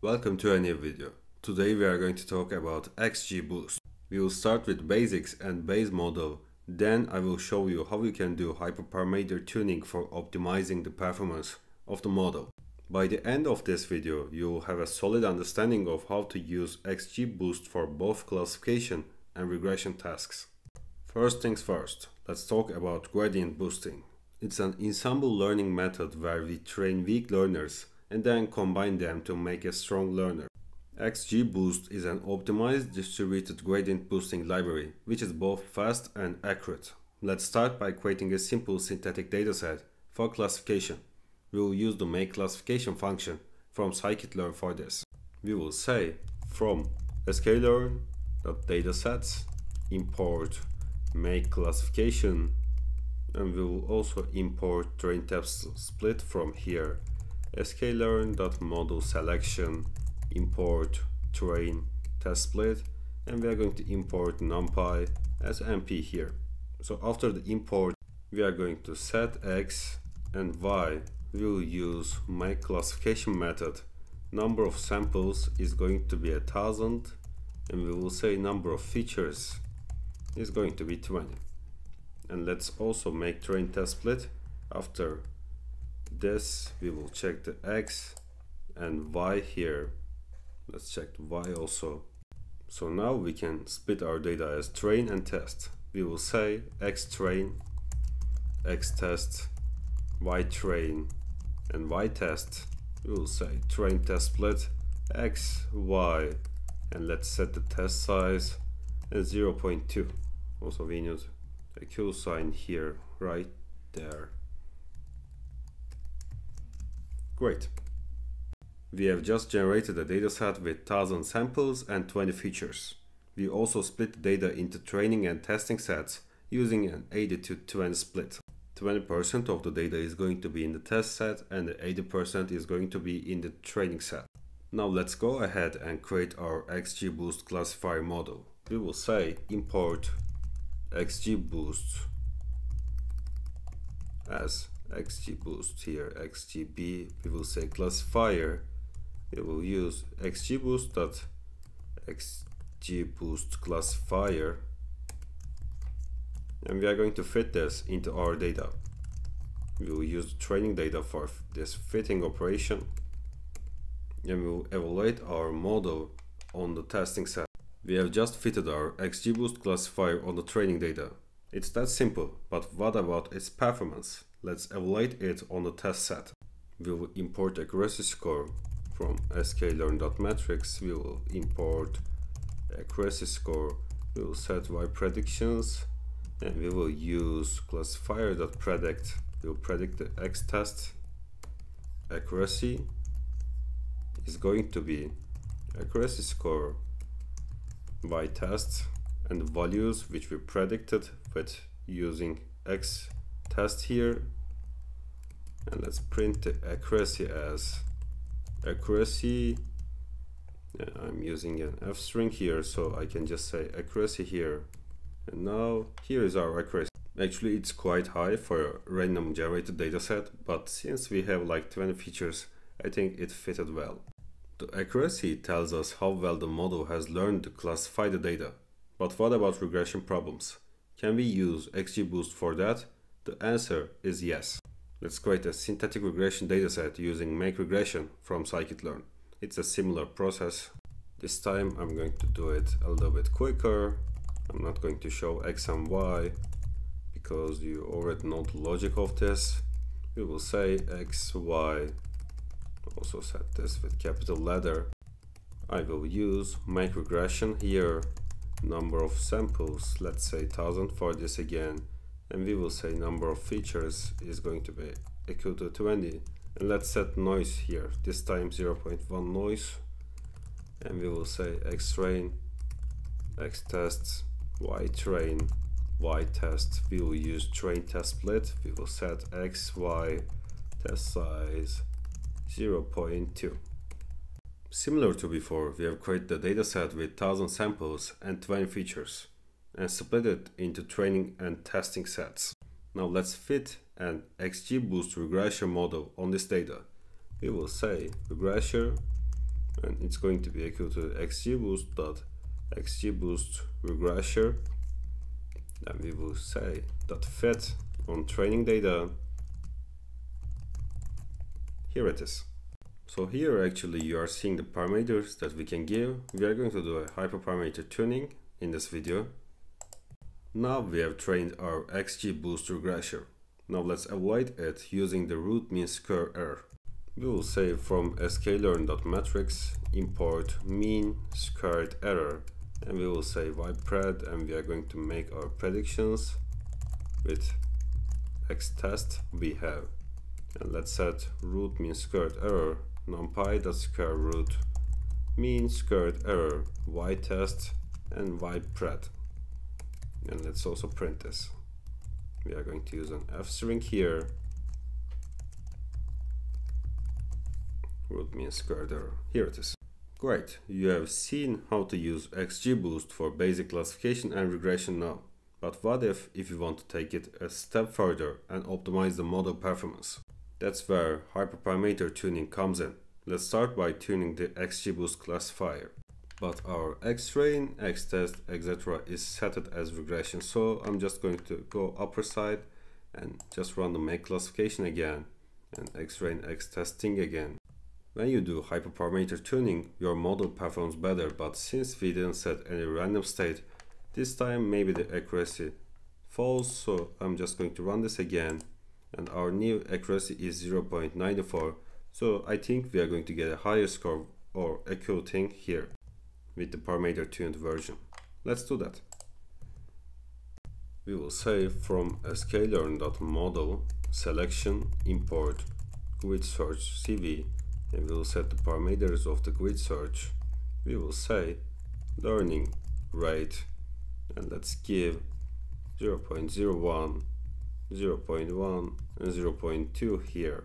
Welcome to a new video. Today we are going to talk about XGBoost. We will start with basics and base model, then I will show you how you can do hyperparameter tuning for optimizing the performance of the model. By the end of this video, you will have a solid understanding of how to use XGBoost for both classification and regression tasks. First things first, let's talk about gradient boosting. It's an ensemble learning method where we train weak learners and then combine them to make a strong learner. XGBoost is an optimized distributed gradient boosting library, which is both fast and accurate. Let's start by creating a simple synthetic dataset for classification. We will use the make classification function from scikit-learn for this. We will say from sklearn.datasets import make classification and we will also import train test split from here sklearn.model selection import train test split and we are going to import numpy as np here. So after the import we are going to set x and y. We will use make classification method. Number of samples is going to be a thousand and we will say number of features is going to be 20 and let's also make train test split after this we will check the x and y here. Let's check y also. So now we can split our data as train and test. We will say x train x test y train and y test. We will say train test split x y and let's set the test size as 0.2 also we need a sign here right there Great. We have just generated a dataset with 1000 samples and 20 features. We also split the data into training and testing sets using an 80 to 20 split. 20% of the data is going to be in the test set and 80% is going to be in the training set. Now let's go ahead and create our XGBoost classifier model. We will say import XGBoost as xgboost here xgb we will say classifier. We will use xgboost dot xgboost classifier. And we are going to fit this into our data. We will use the training data for this fitting operation. And we will evaluate our model on the testing set. We have just fitted our xgboost classifier on the training data it's that simple but what about its performance Let's evaluate it on the test set. We will import accuracy score from sklearn.metrics. We will import accuracy score. We will set y predictions and we will use classifier.predict. We will predict the x test accuracy is going to be accuracy score y test and values which we predicted with using x test here. And let's print the accuracy as accuracy. I'm using an f string here so I can just say accuracy here. And now here is our accuracy. Actually it's quite high for a random generated dataset but since we have like 20 features I think it fitted well. The accuracy tells us how well the model has learned to classify the data but what about regression problems can we use XGBoost for that the answer is yes. Let's create a synthetic regression dataset using make regression from scikit-learn. It's a similar process. This time I'm going to do it a little bit quicker. I'm not going to show x and y because you already know the logic of this. We will say x, y, also set this with capital letter. I will use make regression here, number of samples, let's say 1000 for this again and we will say number of features is going to be equal to 20 and let's set noise here. This time 0.1 noise. And we will say x train x tests y train y test. We will use train test split. We will set x y test size 0.2 similar to before we have created a dataset with 1000 samples and 20 features and split it into training and testing sets. Now let's fit an XGBoost regression model on this data. We will say regression and it's going to be equal to xgboost dot xgboost regressor then we will say that fit on training data here it is so here actually you are seeing the parameters that we can give. We are going to do a hyperparameter tuning in this video. Now we have trained our XGBoost regressor now let's avoid it using the root mean square error. We will say from sklearn.metrics import mean squared error and we will say ypred and we are going to make our predictions with x test we have. And let's set root mean squared error numpy dot square root mean squared error y test and y ypred and let's also print this we are going to use an f string here root mean squared error. Here it is. Great, you have seen how to use XGBoost for basic classification and regression now. But what if, if you want to take it a step further and optimize the model performance? That's where hyperparameter tuning comes in. Let's start by tuning the XGBoost classifier. But our XTrain, XTest, etc. is set it as regression, so I'm just going to go upper side and just run the make classification again and XTrain, XTesting again. When you do hyperparameter tuning, your model performs better, but since we didn't set any random state, this time maybe the accuracy falls, so I'm just going to run this again, and our new accuracy is 0.94, so I think we are going to get a higher score or a cool thing here with the parameter tuned version. Let's do that. We will say from a sklearn.model selection import grid search CV and we will set the parameters of the grid search we will say learning rate and let's give 0 0.01 0 0.1 and 0 0.2 here.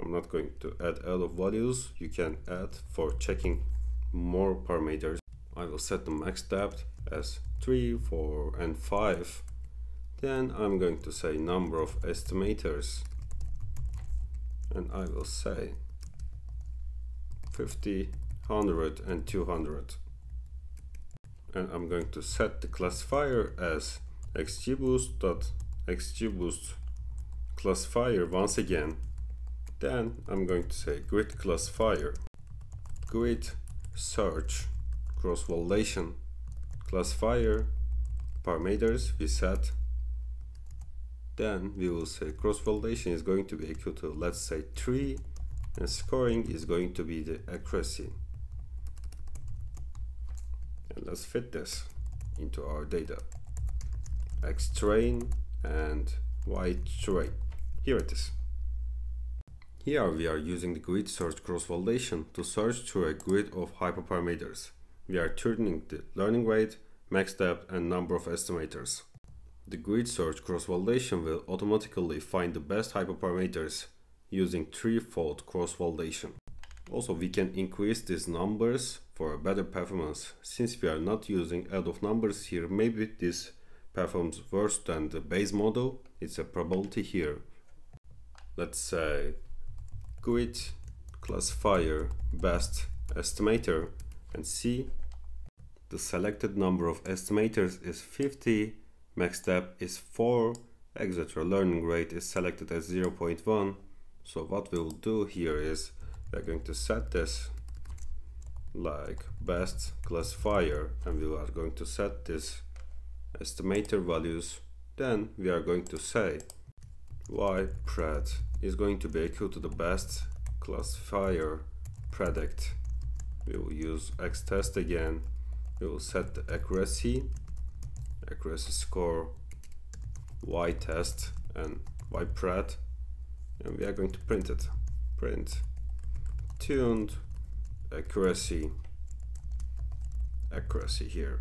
I'm not going to add a lot of values. You can add for checking more parameters. I will set the max depth as 3 4 and 5 then I'm going to say number of estimators. And I will say 50, 100 and 200. And I'm going to set the classifier as xgboost.xgboost classifier once again. Then I'm going to say grid classifier, grid search, cross validation, classifier, parameters we set. Then we will say cross validation is going to be equal to let's say 3 and scoring is going to be the accuracy and let's fit this into our data x train and y train here it is here we are using the grid search cross validation to search through a grid of hyperparameters we are turning the learning rate max depth and number of estimators the grid search cross validation will automatically find the best hyperparameters using threefold cross-validation. Also, we can increase these numbers for a better performance. Since we are not using a lot of numbers here, maybe this performs worse than the base model. It's a probability here. Let's say grid classifier best estimator and see the selected number of estimators is 50, max depth is 4, etc. Learning rate is selected as 0.1 so what we'll do here is we're going to set this like best classifier and we are going to set this estimator values then we are going to say y pred is going to be equal to the best classifier predict. We will use x test again. We will set the accuracy accuracy score y test and y pred and we are going to print it. Print tuned accuracy accuracy here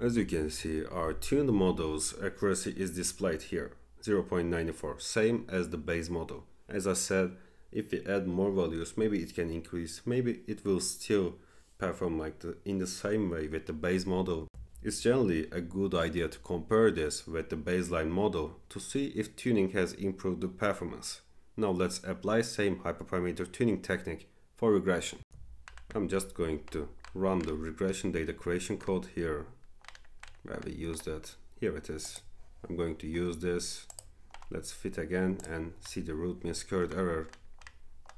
as you can see our tuned model's accuracy is displayed here 0.94 same as the base model as I said if we add more values maybe it can increase maybe it will still perform like the, in the same way with the base model it's generally a good idea to compare this with the baseline model to see if tuning has improved the performance. Now let's apply same hyperparameter tuning technique for regression. I'm just going to run the regression data creation code here where we use that. Here it is. I'm going to use this. Let's fit again and see the root mean squared error.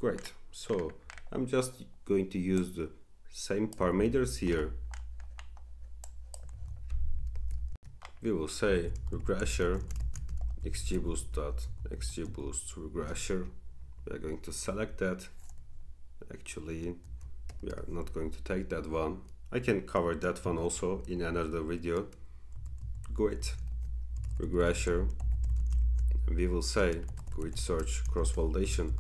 Great. So I'm just going to use the same parameters here. We will say regressor xgboost dot xgboost regressor we are going to select that. Actually we are not going to take that one I can cover that one also in another video. Grid regressor we will say grid search cross validation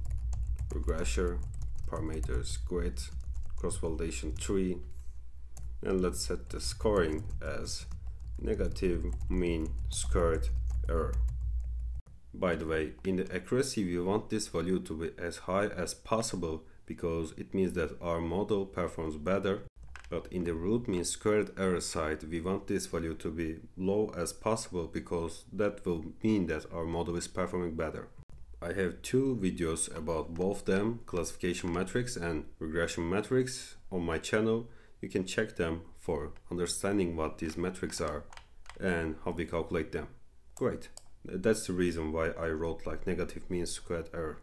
regressor parameters grid cross validation tree and let's set the scoring as negative mean squared error. By the way in the accuracy we want this value to be as high as possible because it means that our model performs better but in the root mean squared error side we want this value to be low as possible because that will mean that our model is performing better. I have two videos about both them, classification metrics and regression metrics on my channel. You can check them for understanding what these metrics are and how we calculate them. Great. That's the reason why I wrote like negative mean squared error.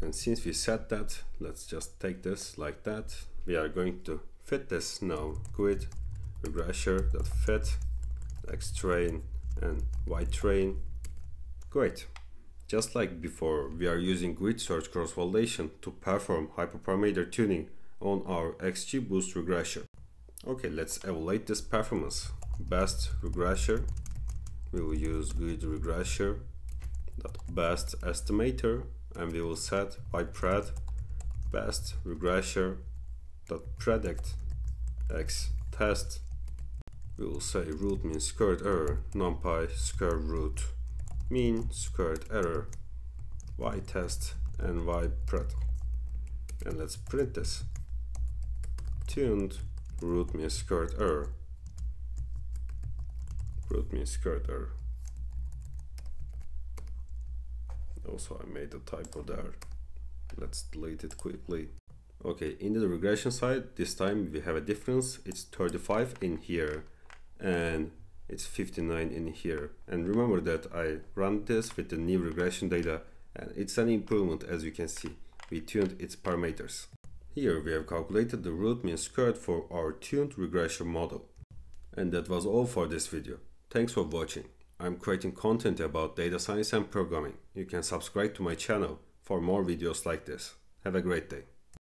And since we said that, let's just take this like that. We are going to fit this now. Grid regressor that fit x train and y train. Great. Just like before, we are using grid search cross validation to perform hyperparameter tuning on our XGBoost regressor. Okay, let's evaluate this performance. Best regressor. We will use grid regressor dot best estimator and we will set by pred best regressor dot predict x test we will say root mean squared error numpy square root mean squared error. Y test and y pred. And let's print this. Tuned root mean squared error. Root mean squared error. Also I made a typo there. Let's delete it quickly okay in the regression side this time we have a difference. It's 35 in here and it's 59 in here. And remember that I run this with the new regression data and it's an improvement as you can see. We tuned its parameters. Here we have calculated the root mean squared for our tuned regression model. And that was all for this video. Thanks for watching. I'm creating content about data science and programming. You can subscribe to my channel for more videos like this. Have a great day.